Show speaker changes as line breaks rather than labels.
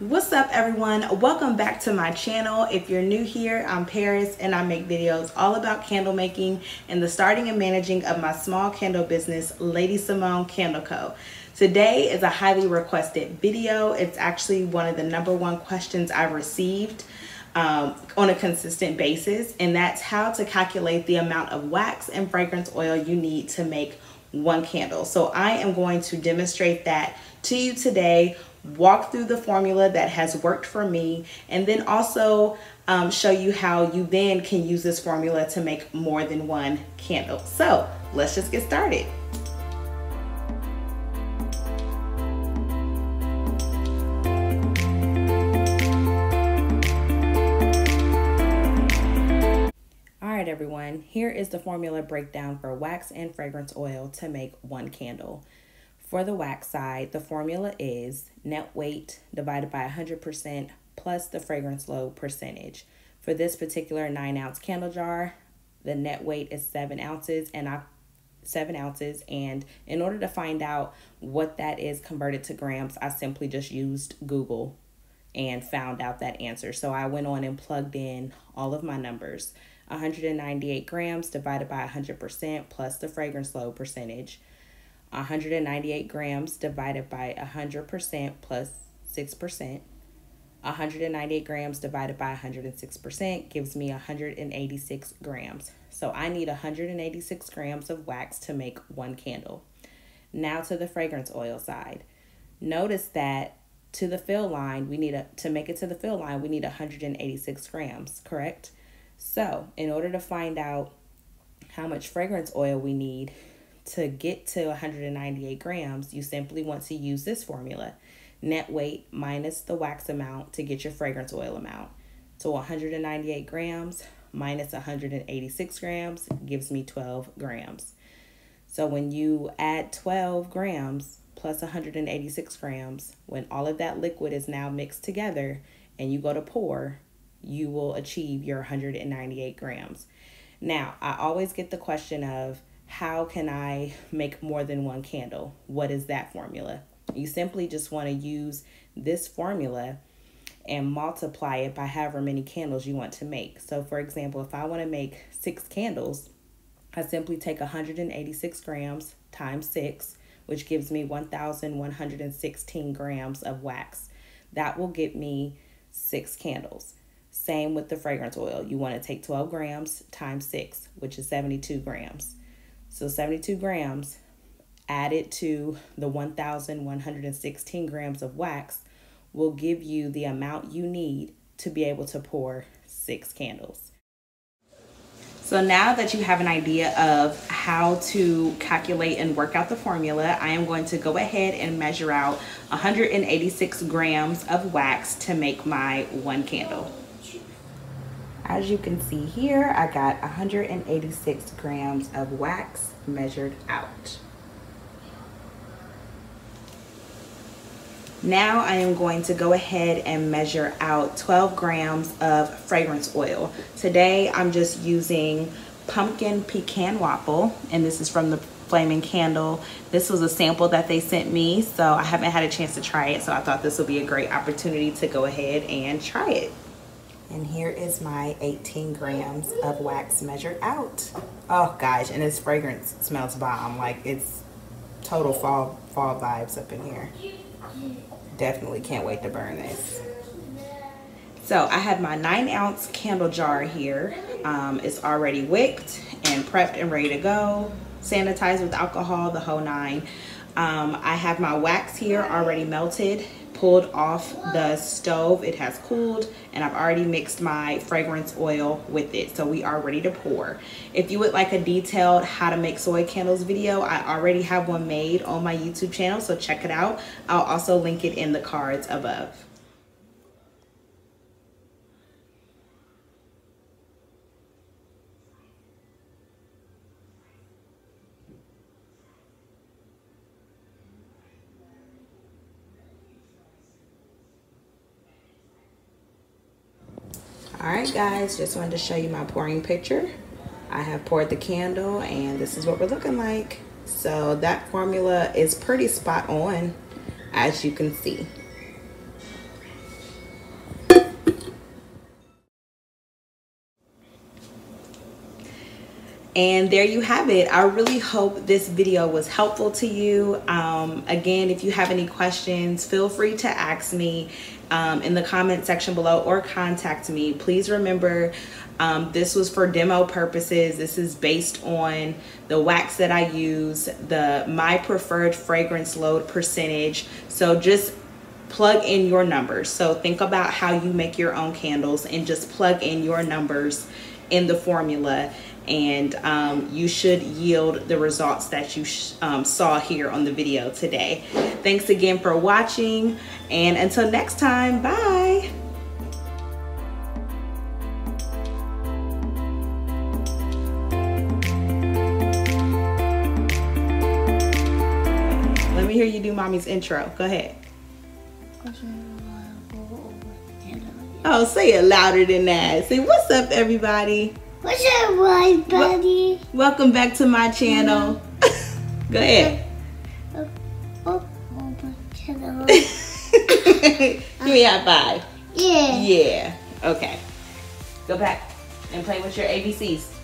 What's up everyone? Welcome back to my channel. If you're new here, I'm Paris and I make videos all about candle making and the starting and managing of my small candle business, Lady Cimonne Candle Co. Today is a highly requested video. It's actually one of the number one questions I've received um, on a consistent basis and that's how to calculate the amount of wax and fragrance oil you need to make one candle. So I am going to demonstrate that to you today walk through the formula that has worked for me, and then also um, show you how you then can use this formula to make more than one candle. So let's just get started. Alright everyone, here is the formula breakdown for wax and fragrance oil to make one candle. For the wax side, the formula is net weight divided by 100% plus the fragrance load percentage. For this particular 9 ounce candle jar, the net weight is 7 ounces and I 7 ounces. And in order to find out what that is converted to grams I simply just used Google and found out that answer. So I went on and plugged in all of my numbers. 198 grams divided by 100% plus the fragrance load percentage 198 grams divided by 100% plus 6%. 198 grams divided by 106% gives me 186 grams. So I need 186 grams of wax to make one candle. Now to the fragrance oil side. Notice that to the fill line, we need a, to make it to the fill line, we need 186 grams, correct? So in order to find out how much fragrance oil we need, to get to 198 grams, you simply want to use this formula net weight minus the wax amount to get your fragrance oil amount. So 198 grams minus 186 grams gives me 12 grams. So when you add 12 grams plus 186 grams, when all of that liquid is now mixed together and you go to pour, you will achieve your 198 grams. Now, I always get the question of, how can I make more than one candle? What is that formula? You simply just want to use this formula and multiply it by however many candles you want to make. So for example, if I want to make six candles, I simply take 186 grams times six, which gives me 1,116 grams of wax. That will get me six candles. Same with the fragrance oil. You want to take 12 grams times six, which is 72 grams. So 72 grams added to the 1,116 grams of wax will give you the amount you need to be able to pour six candles. So now that you have an idea of how to calculate and work out the formula, I am going to go ahead and measure out 186 grams of wax to make my one candle. As you can see here, I got 186 grams of wax measured out. Now I am going to go ahead and measure out 12 grams of fragrance oil. Today I'm just using pumpkin pecan waffle and this is from the flaming candle. This was a sample that they sent me so I haven't had a chance to try it so I thought this would be a great opportunity to go ahead and try it. And here is my 18 grams of wax measured out. Oh gosh, and this fragrance smells bomb. Like it's total fall fall vibes up in here. Definitely can't wait to burn this. So I have my nine ounce candle jar here. Um, it's already wicked and prepped and ready to go. Sanitized with alcohol, the whole nine. Um, I have my wax here already melted pulled off the stove. It has cooled and I've already mixed my fragrance oil with it. So we are ready to pour. If you would like a detailed how to make soy candles video, I already have one made on my YouTube channel. So check it out. I'll also link it in the cards above. All right, guys, just wanted to show you my pouring picture. I have poured the candle and this is what we're looking like. So that formula is pretty spot on as you can see. And there you have it. I really hope this video was helpful to you. Um, again, if you have any questions, feel free to ask me um, in the comment section below or contact me. Please remember um, this was for demo purposes. This is based on the wax that I use, the my preferred fragrance load percentage. So just plug in your numbers. So think about how you make your own candles and just plug in your numbers in the formula and um, you should yield the results that you um, saw here on the video today. Thanks again for watching and until next time, bye. Let me hear you do mommy's intro. Go ahead. Oh, say it louder than that. Say, what's up, everybody?
What's up, my buddy?
welcome back to my channel. Mm-hmm. Go ahead.
Oh, oh, oh, my channel.
Give me a high five.
Yeah.
Yeah. Okay. Go back and play with your ABCs.